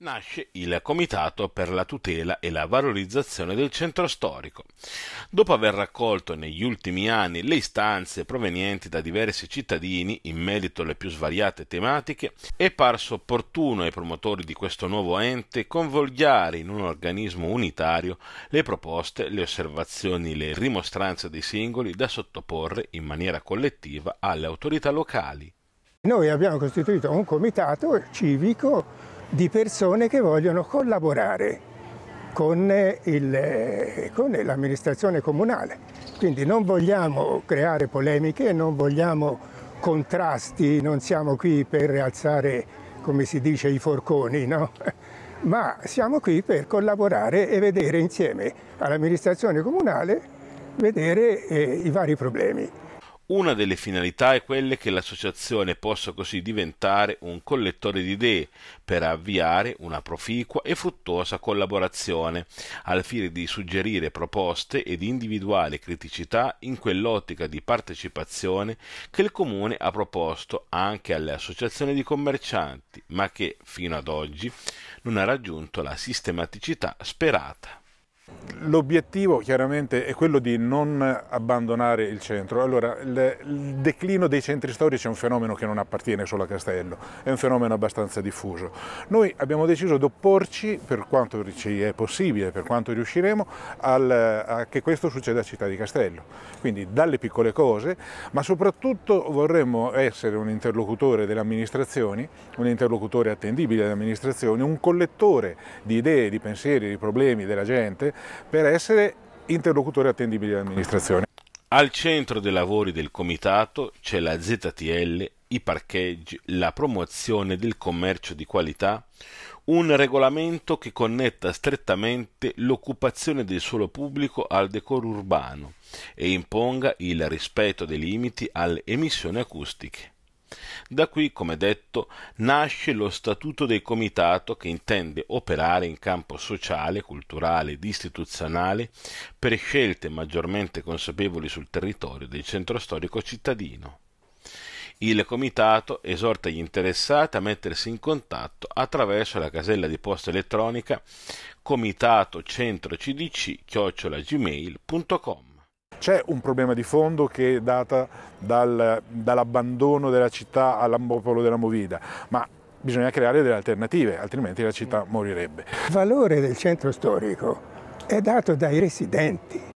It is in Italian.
nasce il Comitato per la tutela e la valorizzazione del centro storico. Dopo aver raccolto negli ultimi anni le istanze provenienti da diversi cittadini in merito alle più svariate tematiche, è parso opportuno ai promotori di questo nuovo ente convogliare in un organismo unitario le proposte, le osservazioni, le rimostranze dei singoli da sottoporre in maniera collettiva alle autorità locali. Noi abbiamo costituito un comitato civico di persone che vogliono collaborare con, il, con l'amministrazione comunale. Quindi non vogliamo creare polemiche, non vogliamo contrasti, non siamo qui per alzare, come si dice, i forconi, no? ma siamo qui per collaborare e vedere insieme all'amministrazione comunale vedere eh, i vari problemi. Una delle finalità è quella che l'associazione possa così diventare un collettore di idee per avviare una proficua e fruttuosa collaborazione, al fine di suggerire proposte ed individuare criticità in quell'ottica di partecipazione che il Comune ha proposto anche alle associazioni di commercianti, ma che fino ad oggi non ha raggiunto la sistematicità sperata. L'obiettivo chiaramente è quello di non abbandonare il centro. Allora, il, declino dei centri storici è un fenomeno che non appartiene solo a Castello, è un fenomeno abbastanza diffuso. Noi abbiamo deciso di opporci, per quanto ci è possibile, per quanto riusciremo, al, a che questo succeda a Città di Castello. Quindi dalle piccole cose, ma soprattutto vorremmo essere un interlocutore delle amministrazioni, un interlocutore attendibile delle amministrazioni, un collettore di idee, di pensieri, di problemi della gente per essere interlocutore attendibile dell'amministrazione. Al centro dei lavori del comitato c'è la ZTL, i parcheggi, la promozione del commercio di qualità, un regolamento che connetta strettamente l'occupazione del suolo pubblico al decoro urbano e imponga il rispetto dei limiti alle emissioni acustiche. Da qui, come detto, nasce lo statuto del comitato che intende operare in campo sociale, culturale ed istituzionale per scelte maggiormente consapevoli sul territorio del centro storico cittadino. Il comitato esorta gli interessati a mettersi in contatto attraverso la casella di posta elettronica comitatocentrocdc-gmail.com c'è un problema di fondo che è data dal, dall'abbandono della città all'ambopolo della Movida, ma bisogna creare delle alternative, altrimenti la città morirebbe. Il valore del centro storico è dato dai residenti,